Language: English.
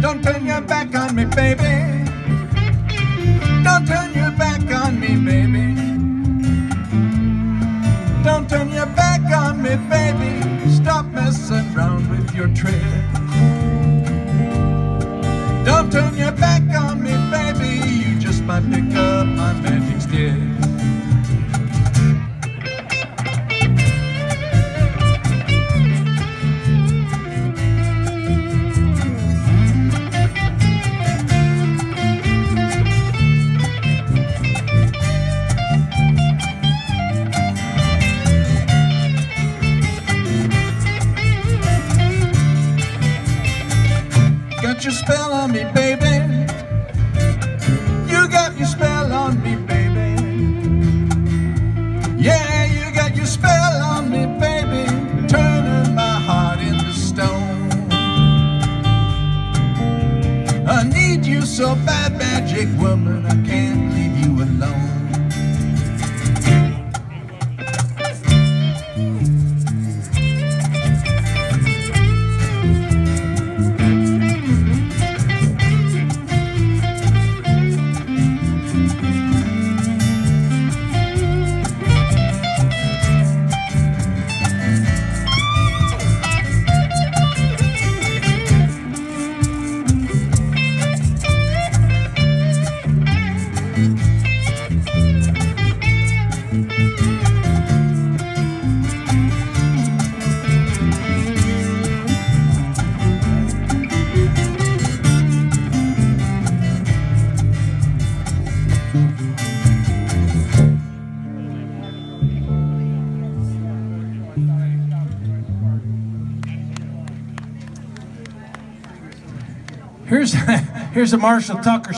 Don't turn your back on me, baby. Don't turn your back on me, baby. Don't turn your back on me, baby. Stop messing around with your tricks. Don't turn your back Got your spell on me, baby. You got your spell on me, baby. Yeah, you got your spell on me, baby. Turning my heart into stone. I need you so bad, magic woman. I can't leave Here's here's a Marshall Tucker